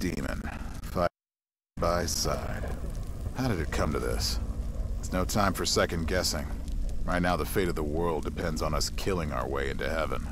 demon, fight by side. How did it come to this? It's no time for second guessing. Right now, the fate of the world depends on us killing our way into heaven.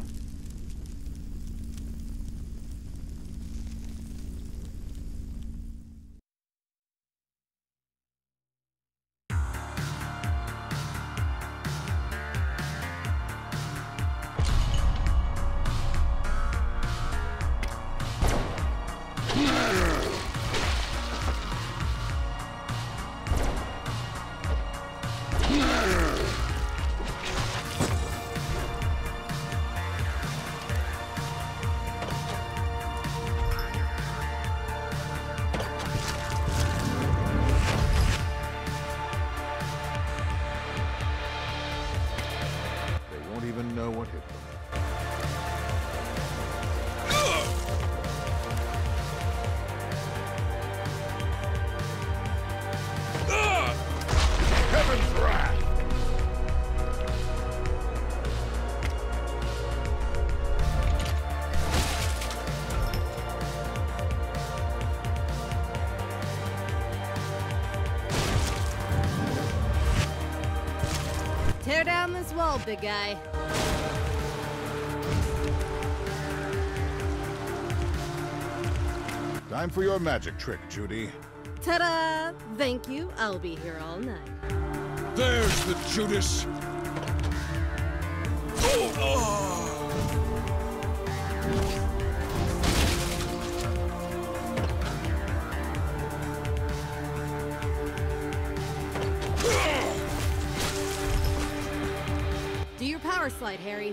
Wall, big guy. Time for your magic trick, Judy. Ta-da! Thank you. I'll be here all night. There's the Judas! Power slide, Harry.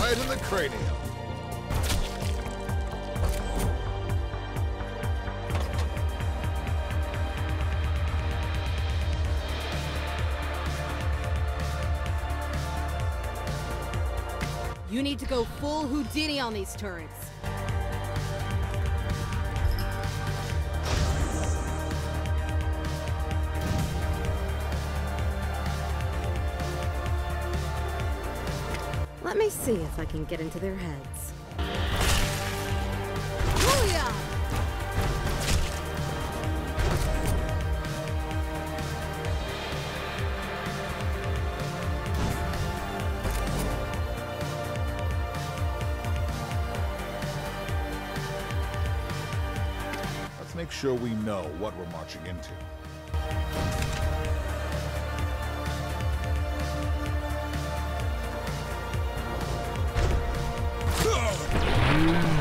Right in the cranium. You need to go full Houdini on these turrets. Let me see if I can get into their heads. Make sure we know what we're marching into. Stop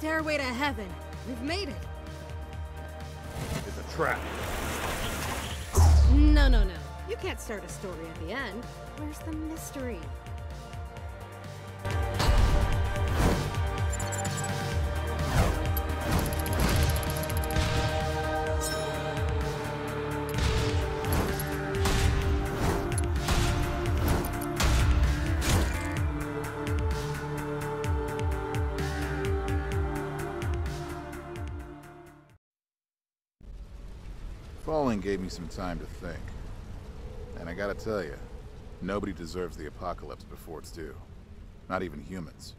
Stairway to heaven. We've made it. It's a trap. No, no, no. You can't start a story at the end. Where's the mystery? Falling gave me some time to think. And I gotta tell you, nobody deserves the apocalypse before it's due. Not even humans.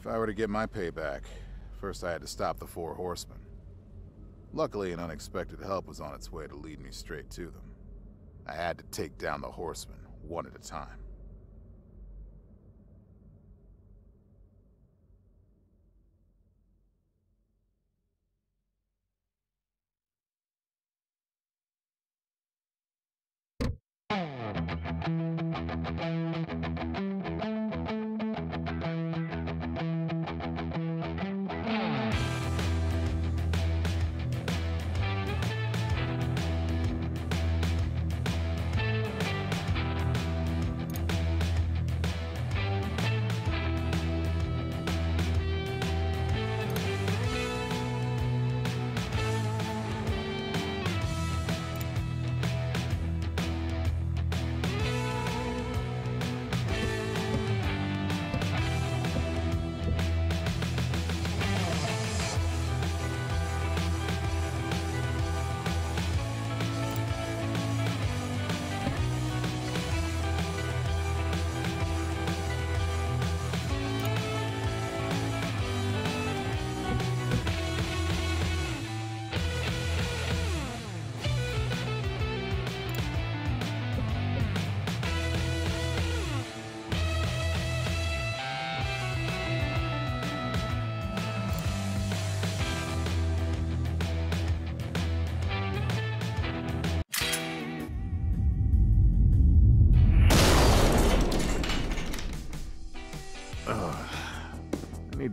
If I were to get my payback, first I had to stop the Four Horsemen. Luckily, an unexpected help was on its way to lead me straight to them. I had to take down the horsemen, one at a time.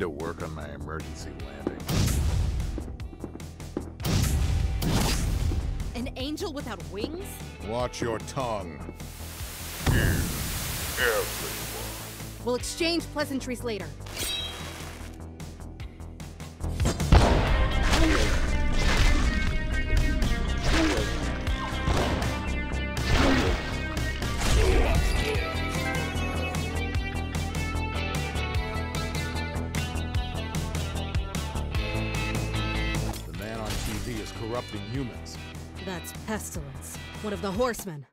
To work on my emergency landing. An angel without wings? Watch your tongue. You, everyone. We'll exchange pleasantries later. Corrupting humans. That's Pestilence, one of the horsemen.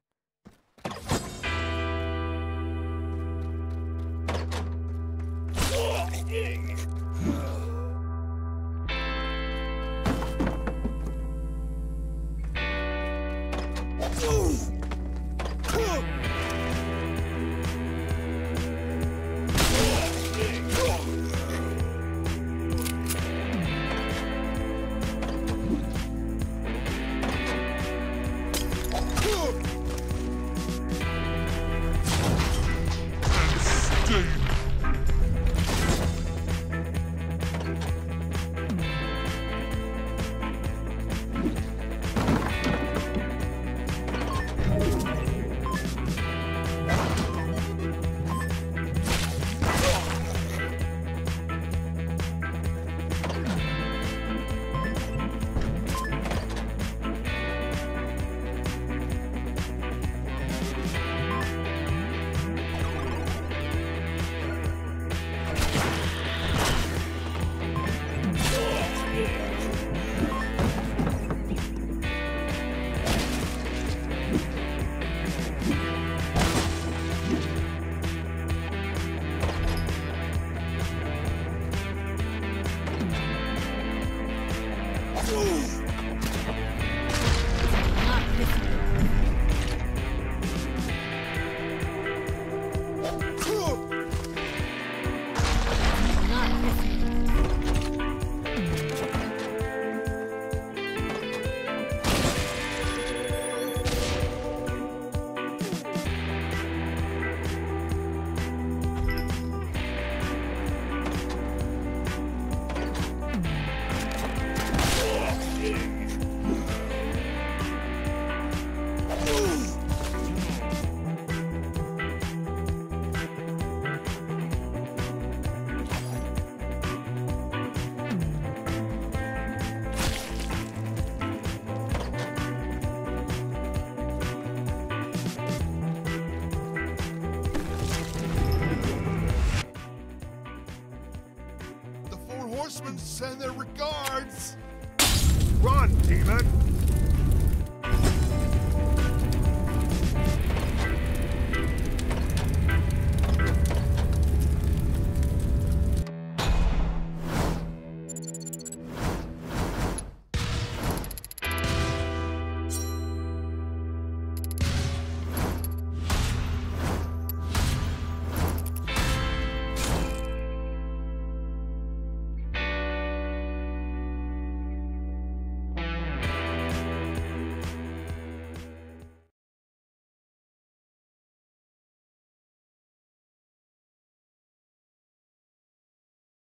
The